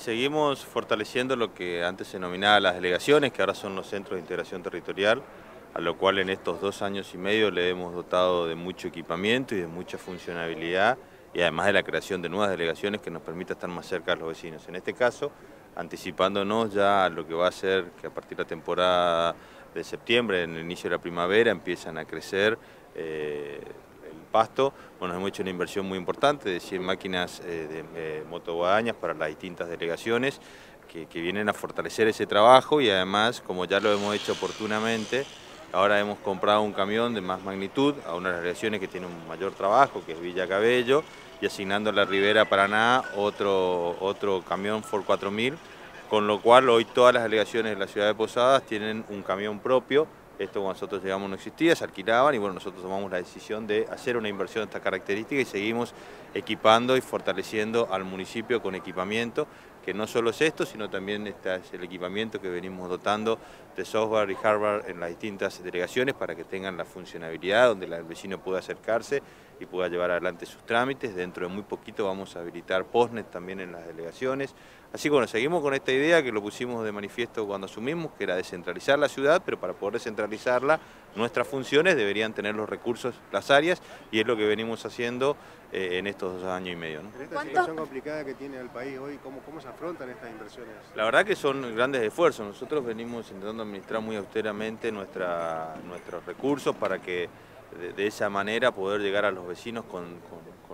Seguimos fortaleciendo lo que antes se denominaba las delegaciones, que ahora son los centros de integración territorial, a lo cual en estos dos años y medio le hemos dotado de mucho equipamiento y de mucha funcionabilidad y además de la creación de nuevas delegaciones que nos permita estar más cerca de los vecinos. En este caso, anticipándonos ya a lo que va a ser que a partir de la temporada de septiembre, en el inicio de la primavera, empiezan a crecer eh, pasto, bueno, hemos hecho una inversión muy importante de 100 máquinas eh, de eh, motoguadañas para las distintas delegaciones que, vienen a fortalecer ese trabajo y además, como ya lo hemos hecho oportunamente, ahora hemos comprado un camión de más magnitud a una de las delegaciones que tiene un mayor trabajo, que es Villa Cabello, y asignando a la Ribera Paraná otro, otro camión Ford 4000, con lo cual hoy todas las delegaciones de la ciudad de Posadas tienen un camión propio esto cuando nosotros llegamos no existía, se alquilaban y bueno, nosotros tomamos la decisión de hacer una inversión de esta característica y seguimos equipando y fortaleciendo al municipio con equipamiento, que no solo es esto, sino también este es el equipamiento que venimos dotando de software y hardware en las distintas delegaciones para que tengan la funcionabilidad, donde el vecino pueda acercarse y pueda llevar adelante sus trámites. Dentro de muy poquito vamos a habilitar POSNET también en las delegaciones. Así que bueno, seguimos con esta idea que lo pusimos de manifiesto cuando asumimos, que era descentralizar la ciudad, pero para poder descentralizarla, nuestras funciones deberían tener los recursos, las áreas, y es lo que venimos haciendo eh, en estos dos años y medio. En esta situación complicada que tiene el país hoy, ¿cómo, ¿cómo se afrontan estas inversiones? La verdad que son grandes esfuerzos. Nosotros venimos intentando administrar muy austeramente nuestra, nuestros recursos para que de, esa manera poder llegar a los vecinos con,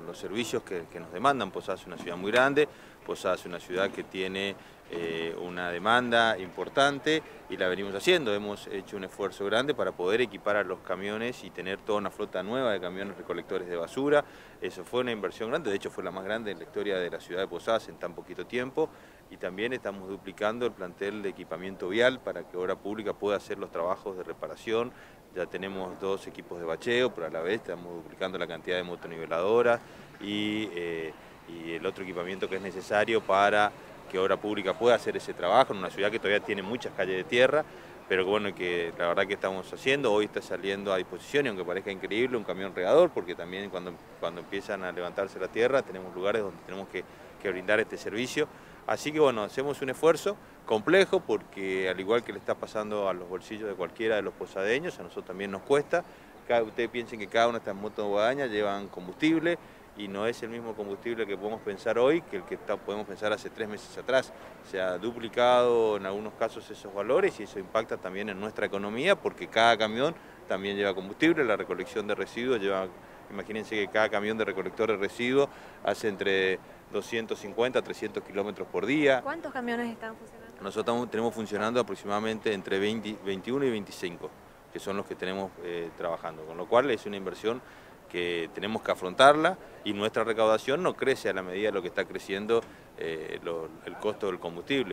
los servicios que, nos demandan. Posadas es una ciudad muy grande, Posadas es una ciudad que tiene eh, una demanda importante y la venimos haciendo. Hemos hecho un esfuerzo grande para poder equipar a los camiones y tener toda una flota nueva de camiones recolectores de basura. Eso fue una inversión grande, de hecho fue la más grande en la historia de la ciudad de Posadas en tan poquito tiempo y también estamos duplicando el plantel de equipamiento vial para que Obra Pública pueda hacer los trabajos de reparación. Ya tenemos dos equipos de bacheo, pero a la vez estamos duplicando la cantidad de motoniveladoras y, eh, y el otro equipamiento que es necesario para que Obra Pública pueda hacer ese trabajo en una ciudad que todavía tiene muchas calles de tierra, pero bueno, que la verdad que estamos haciendo, hoy está saliendo a disposición y aunque parezca increíble, un camión regador, porque también cuando, cuando empiezan a levantarse la tierra tenemos lugares donde tenemos que, que brindar este servicio. Así que bueno, hacemos un esfuerzo complejo porque al igual que le está pasando a los bolsillos de cualquiera de los posadeños, a nosotros también nos cuesta. ustedes piensen que cada una de estas motos llevan combustible y no es el mismo combustible que podemos pensar hoy que el que podemos pensar hace tres meses atrás. Se ha duplicado en algunos casos esos valores y eso impacta también en nuestra economía porque cada camión también lleva combustible, la recolección de residuos lleva, imagínense que cada camión de recolector de residuos hace entre 250 a 300 kilómetros por día. ¿Cuántos camiones están funcionando? Nosotros tenemos funcionando aproximadamente entre 21 y 25, que son los que tenemos eh, trabajando, con lo cual es una inversión que tenemos que afrontarla y nuestra recaudación no crece a la medida de lo que está creciendo eh, el costo del combustible.